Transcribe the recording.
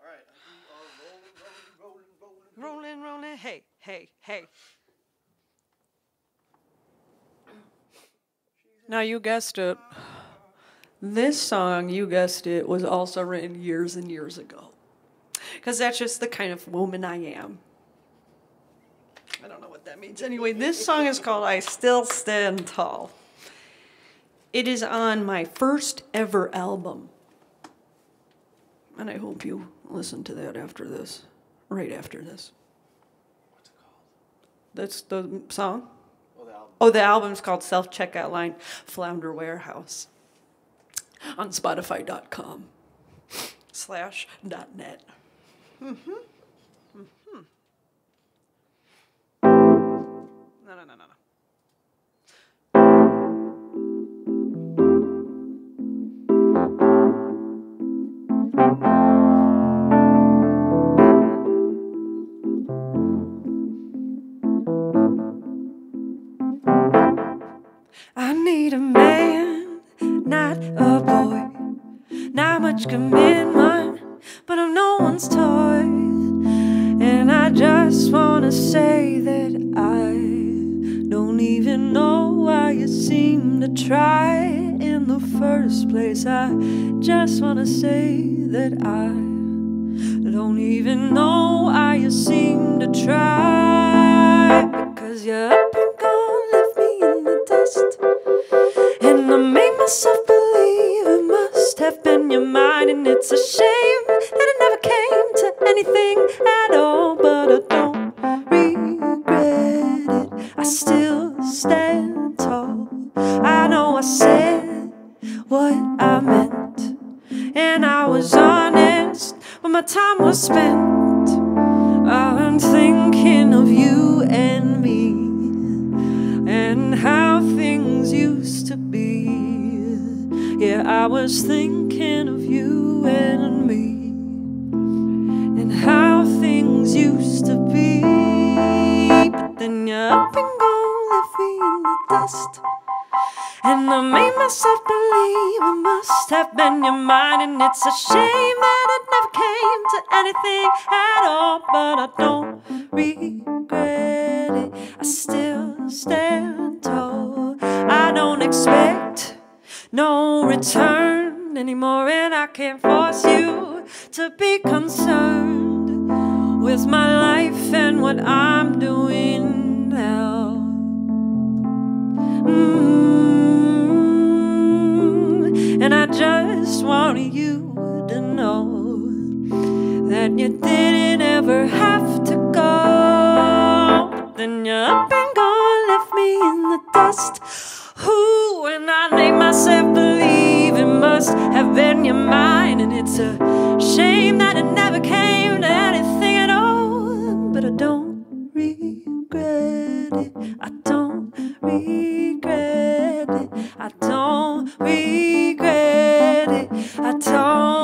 Rolling, rolling, rolling, rolling. Rolling, rolling. Hey, hey, hey. Now you guessed it. This song, you guessed it, was also written years and years ago. Because that's just the kind of woman I am. I don't know what that means. Anyway, this song is called I Still Stand Tall. It is on my first ever album. And I hope you listen to that after this, right after this. What's it called? That's the song? Oh, the album. Oh, the album's called Self Checkout Line Flounder Warehouse on Spotify.com slash dot net. Mm-hmm. Mm-hmm. No, no, no, no, no. I need a man, not a boy. Not much commitment, but I'm no one's toy. And I just wanna say that I don't even know why you seem to try in the first place. I just wanna say that I don't even know why you seem to try. Because you're up and gone, left me in the dust. And I made myself believe it must have been your mind. And it's a shame that it never came to anything at all. But I don't regret it. I still stand tall. I know I said what I meant. And I was my time was spent. I'm thinking of you and me and how things used to be. Yeah, I was thinking of you and me and how things used to be. But then you're up and gone, left me in the dust. And I made myself believe it must have been your mind. And it's a shame that it never came to anything at all. But I don't regret it. I still stand tall. I don't expect no return anymore. And I can't force you to be concerned with my life and what I'm doing now. and you didn't ever have to go. Then you up and gone, left me in the dust. Who, when I made myself believe it must have been your mind, and it's a shame that it never came to anything at all. But I don't regret it. I don't regret it. I don't regret it. I don't.